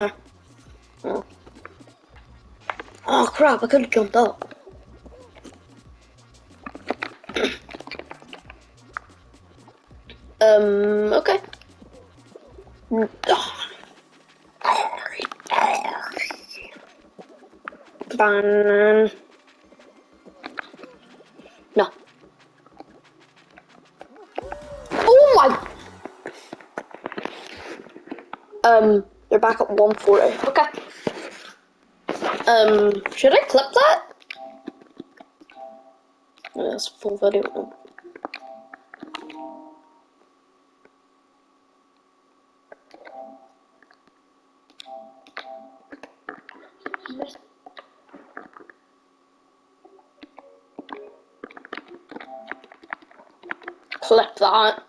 Oh. oh crap, I could have jumped up. um, okay. No. Oh my. Um, they're back at 140. Okay. Um, should I clip that? Yes, full video. Clip that.